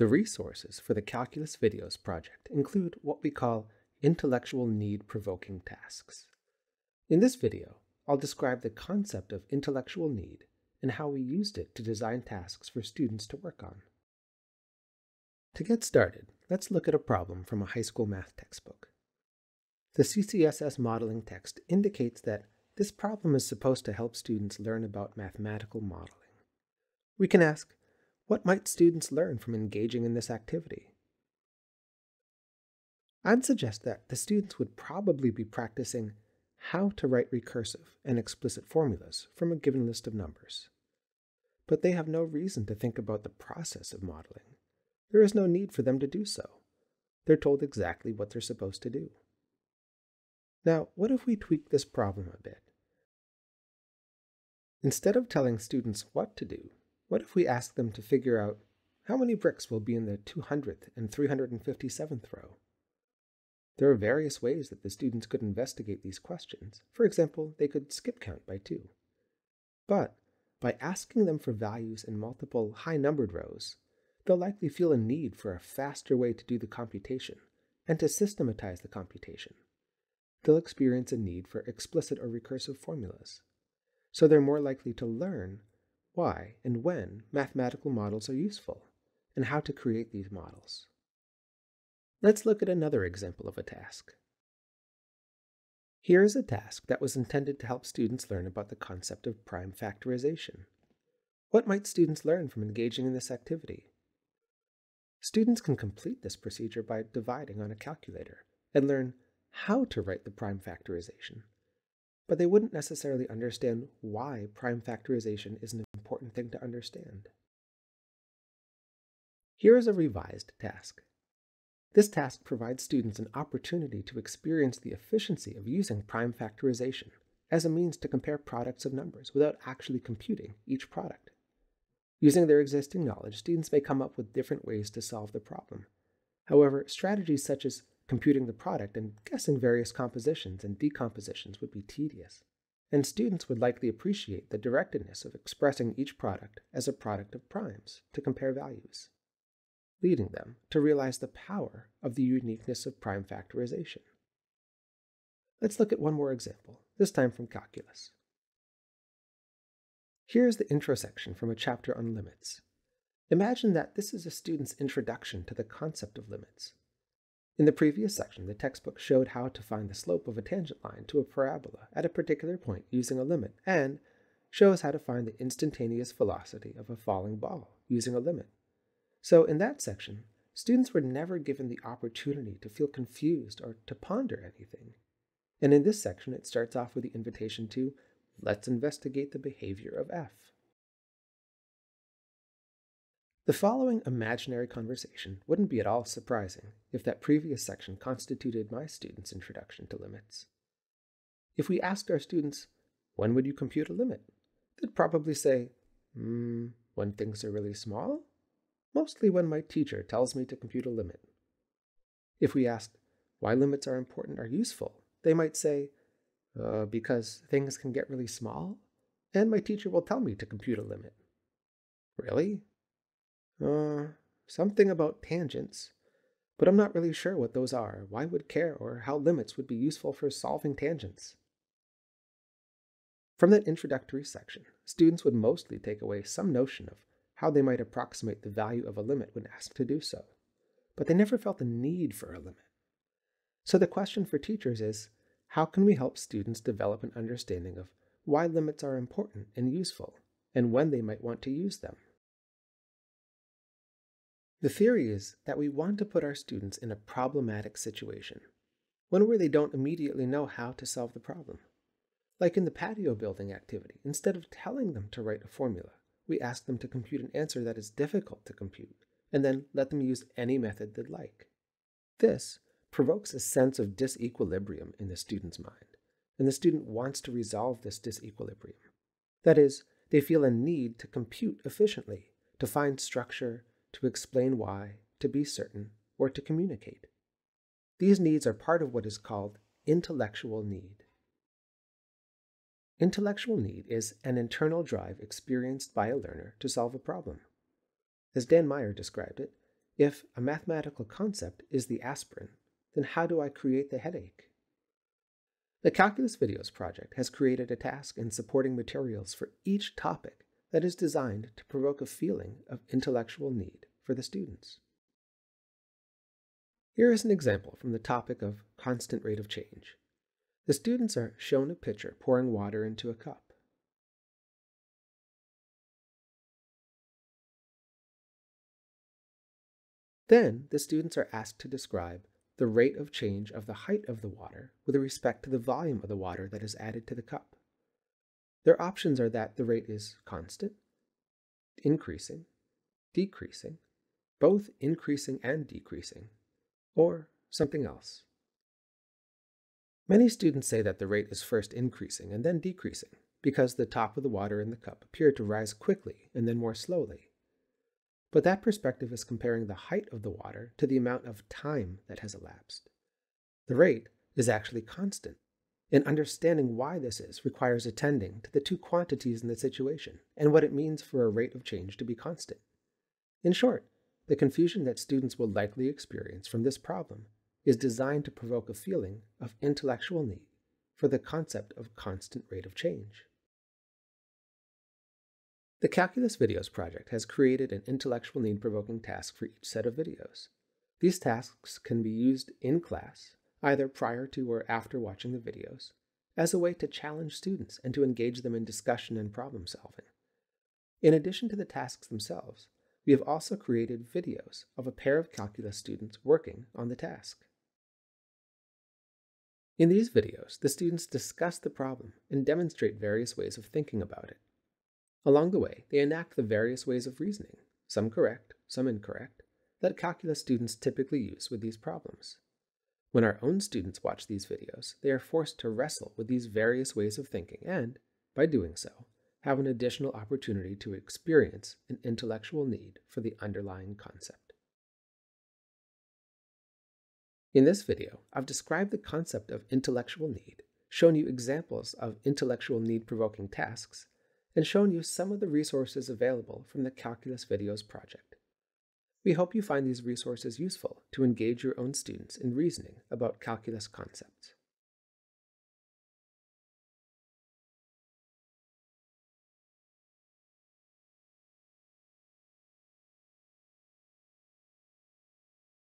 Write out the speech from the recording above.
The resources for the Calculus Videos project include what we call intellectual need provoking tasks. In this video, I'll describe the concept of intellectual need and how we used it to design tasks for students to work on. To get started, let's look at a problem from a high school math textbook. The CCSS modeling text indicates that this problem is supposed to help students learn about mathematical modeling. We can ask, what might students learn from engaging in this activity? I'd suggest that the students would probably be practicing how to write recursive and explicit formulas from a given list of numbers. But they have no reason to think about the process of modeling. There is no need for them to do so. They're told exactly what they're supposed to do. Now, what if we tweak this problem a bit? Instead of telling students what to do, what if we ask them to figure out how many bricks will be in the 200th and 357th row? There are various ways that the students could investigate these questions. For example, they could skip count by two. But by asking them for values in multiple high-numbered rows, they'll likely feel a need for a faster way to do the computation and to systematize the computation. They'll experience a need for explicit or recursive formulas. So they're more likely to learn why and when mathematical models are useful and how to create these models. Let's look at another example of a task. Here is a task that was intended to help students learn about the concept of prime factorization. What might students learn from engaging in this activity? Students can complete this procedure by dividing on a calculator and learn how to write the prime factorization. But they wouldn't necessarily understand why prime factorization is an important thing to understand. Here is a revised task. This task provides students an opportunity to experience the efficiency of using prime factorization as a means to compare products of numbers without actually computing each product. Using their existing knowledge, students may come up with different ways to solve the problem. However, strategies such as computing the product and guessing various compositions and decompositions would be tedious, and students would likely appreciate the directedness of expressing each product as a product of primes to compare values leading them to realize the power of the uniqueness of prime factorization. Let's look at one more example, this time from calculus. Here is the intro section from a chapter on limits. Imagine that this is a student's introduction to the concept of limits. In the previous section, the textbook showed how to find the slope of a tangent line to a parabola at a particular point using a limit, and shows how to find the instantaneous velocity of a falling ball using a limit. So, in that section, students were never given the opportunity to feel confused or to ponder anything. And in this section, it starts off with the invitation to let's investigate the behavior of f. The following imaginary conversation wouldn't be at all surprising if that previous section constituted my students' introduction to limits. If we asked our students, when would you compute a limit? They'd probably say, hmm, when things are really small mostly when my teacher tells me to compute a limit. If we asked why limits are important or useful, they might say, uh, because things can get really small, and my teacher will tell me to compute a limit. Really? Uh, something about tangents, but I'm not really sure what those are. Why would care or how limits would be useful for solving tangents? From that introductory section, students would mostly take away some notion of how they might approximate the value of a limit when asked to do so, but they never felt the need for a limit. So the question for teachers is, how can we help students develop an understanding of why limits are important and useful, and when they might want to use them? The theory is that we want to put our students in a problematic situation, one where they don't immediately know how to solve the problem. Like in the patio building activity, instead of telling them to write a formula, we ask them to compute an answer that is difficult to compute, and then let them use any method they'd like. This provokes a sense of disequilibrium in the student's mind, and the student wants to resolve this disequilibrium. That is, they feel a need to compute efficiently, to find structure, to explain why, to be certain, or to communicate. These needs are part of what is called intellectual need. Intellectual need is an internal drive experienced by a learner to solve a problem. As Dan Meyer described it, If a mathematical concept is the aspirin, then how do I create the headache? The Calculus Videos project has created a task and supporting materials for each topic that is designed to provoke a feeling of intellectual need for the students. Here is an example from the topic of constant rate of change. The students are shown a pitcher pouring water into a cup. Then the students are asked to describe the rate of change of the height of the water with respect to the volume of the water that is added to the cup. Their options are that the rate is constant, increasing, decreasing, both increasing and decreasing, or something else. Many students say that the rate is first increasing and then decreasing because the top of the water in the cup appeared to rise quickly and then more slowly. But that perspective is comparing the height of the water to the amount of time that has elapsed. The rate is actually constant, and understanding why this is requires attending to the two quantities in the situation and what it means for a rate of change to be constant. In short, the confusion that students will likely experience from this problem is designed to provoke a feeling of intellectual need for the concept of constant rate of change. The Calculus Videos project has created an intellectual need provoking task for each set of videos. These tasks can be used in class, either prior to or after watching the videos, as a way to challenge students and to engage them in discussion and problem solving. In addition to the tasks themselves, we have also created videos of a pair of calculus students working on the task. In these videos, the students discuss the problem and demonstrate various ways of thinking about it. Along the way, they enact the various ways of reasoning, some correct, some incorrect, that calculus students typically use with these problems. When our own students watch these videos, they are forced to wrestle with these various ways of thinking and, by doing so, have an additional opportunity to experience an intellectual need for the underlying concept. In this video, I've described the concept of intellectual need, shown you examples of intellectual need provoking tasks, and shown you some of the resources available from the Calculus Videos project. We hope you find these resources useful to engage your own students in reasoning about calculus concepts.